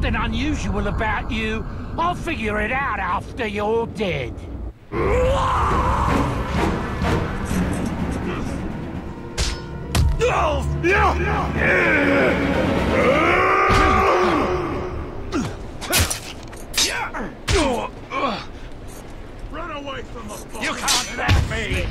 something unusual about you. I'll figure it out after you're dead. Run away from the You can't hurt me!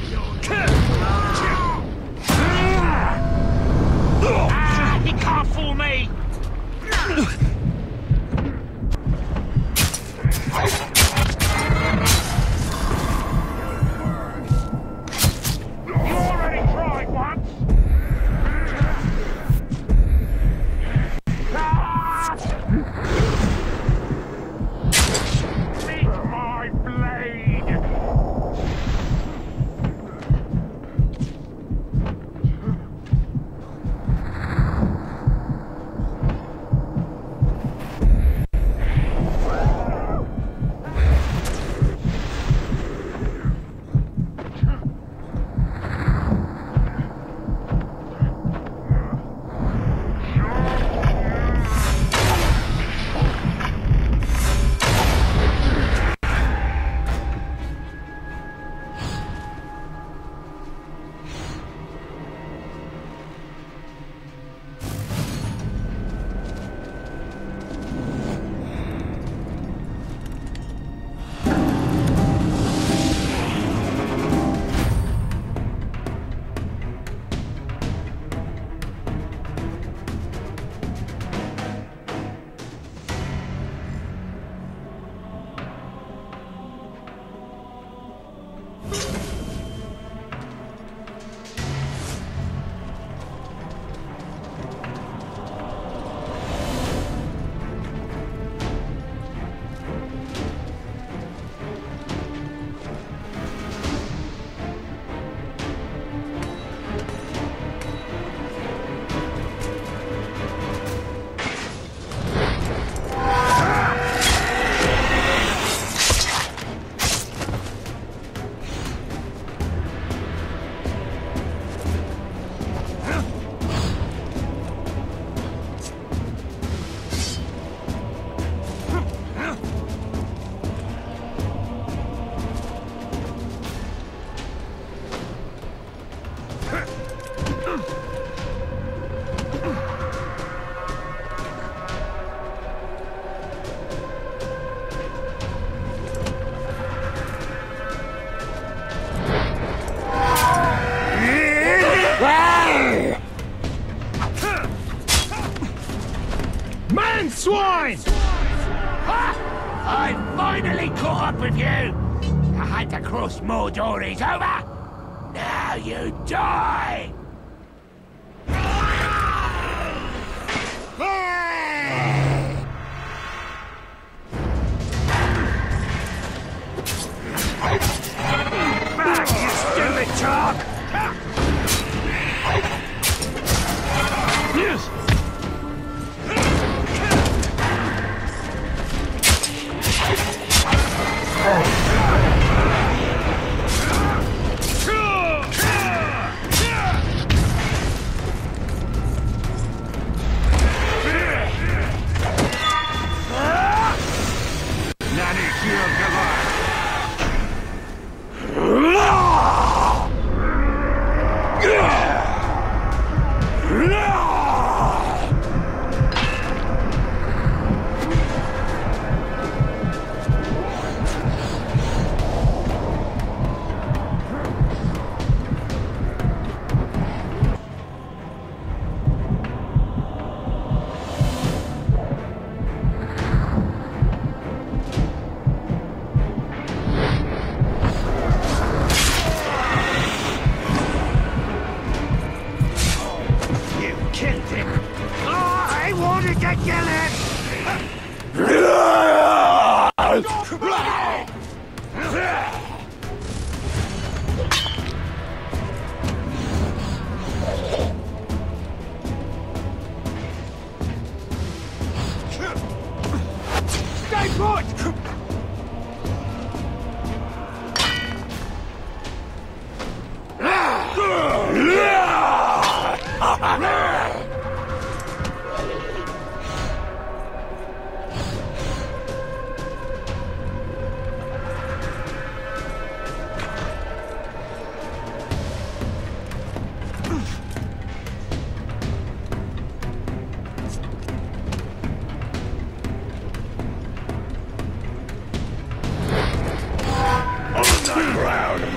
No!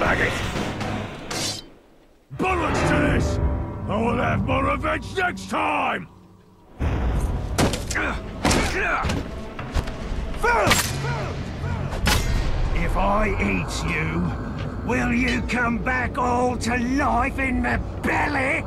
Maggot! Bollocks to this! I will have more revenge next time! If I eat you, will you come back all to life in my belly?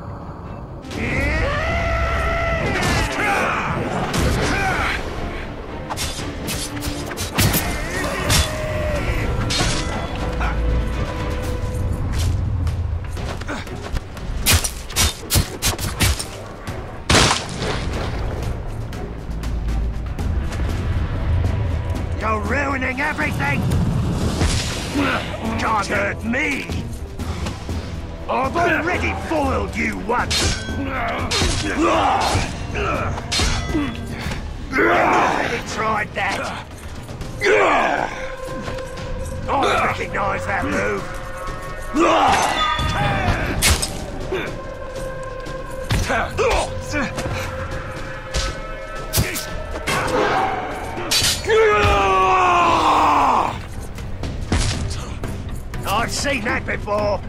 You're ruining everything! Can't hurt me! I've already foiled you once! Already tried that! I recognize that move! I've seen that before!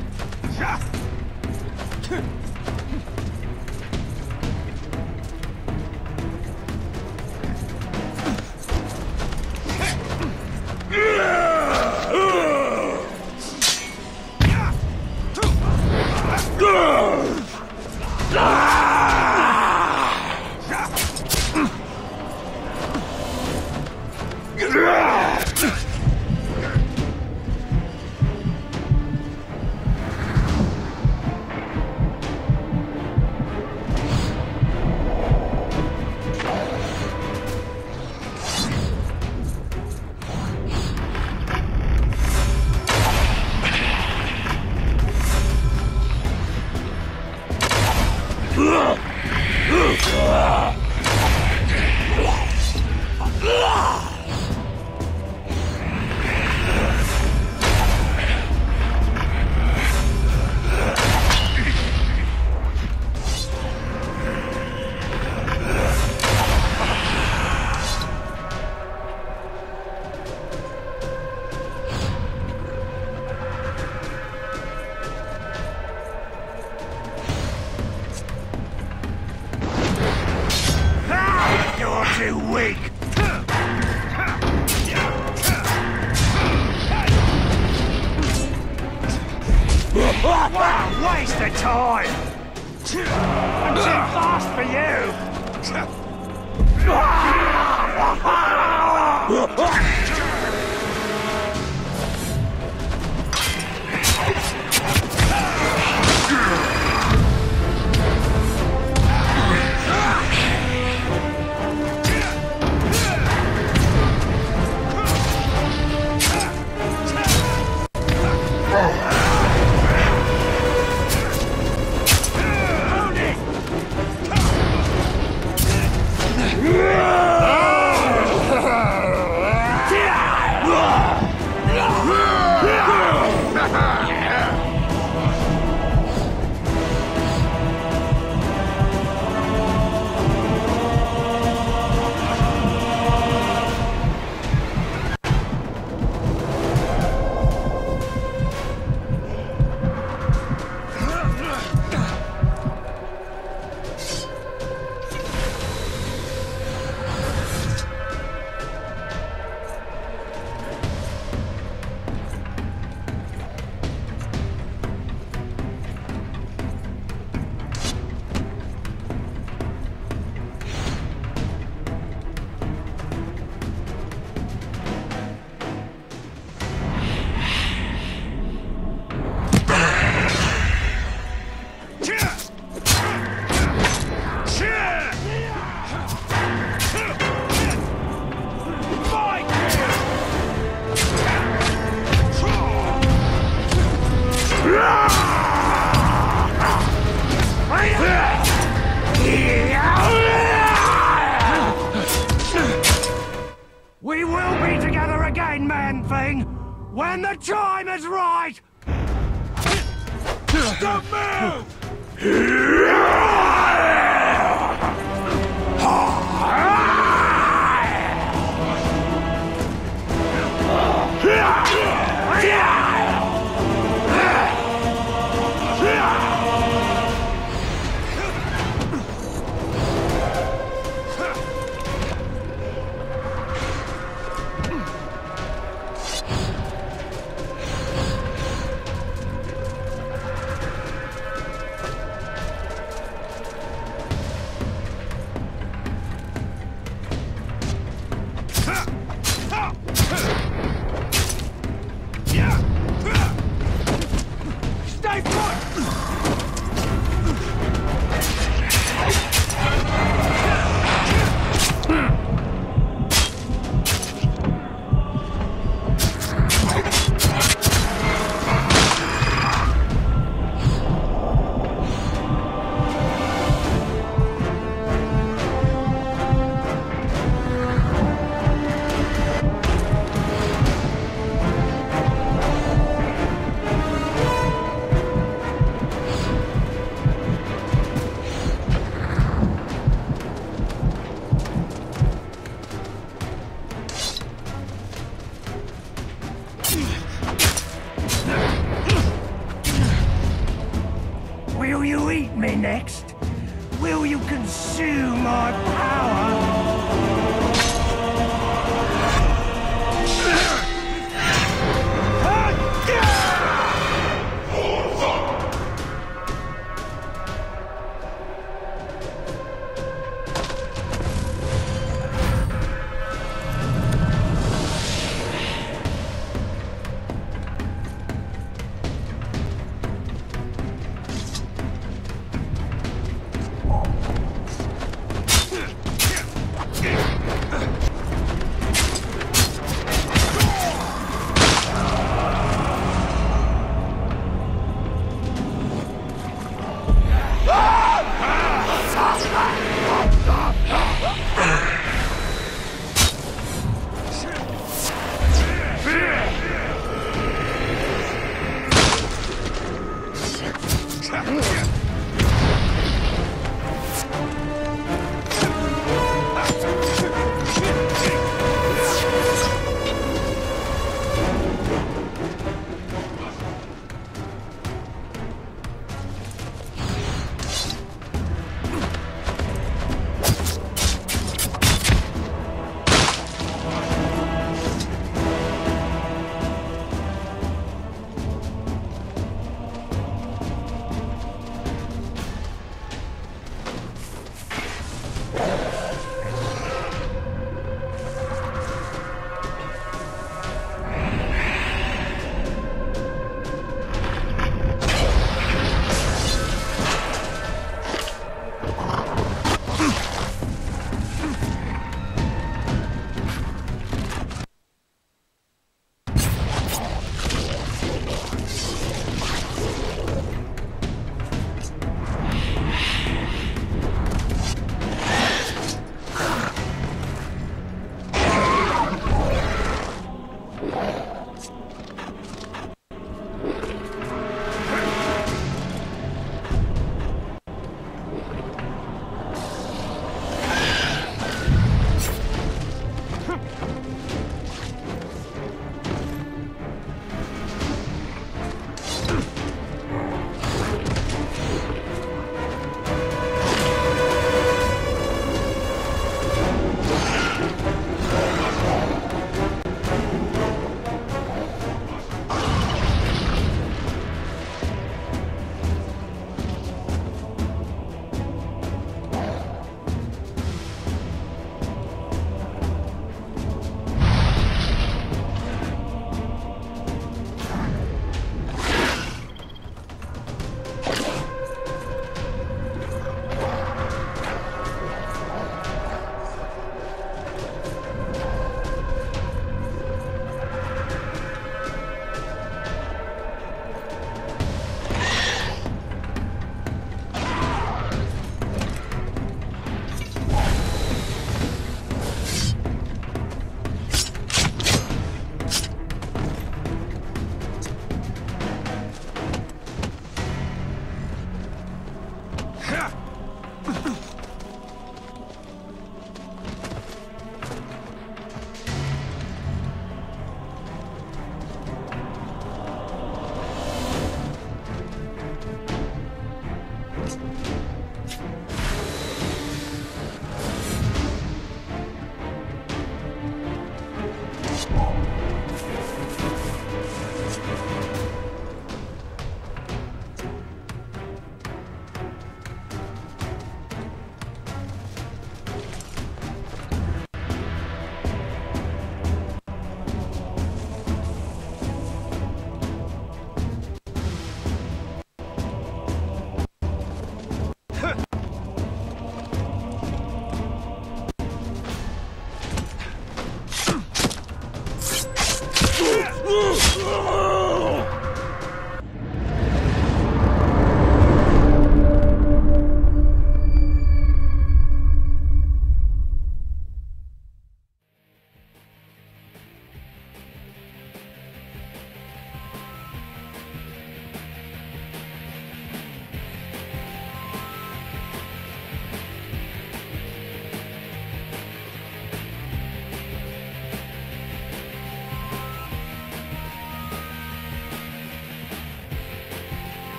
Too weak! Waste of time! I'm too fast for you! Oh. We will be together again, man thing, when the time is right! Don't move!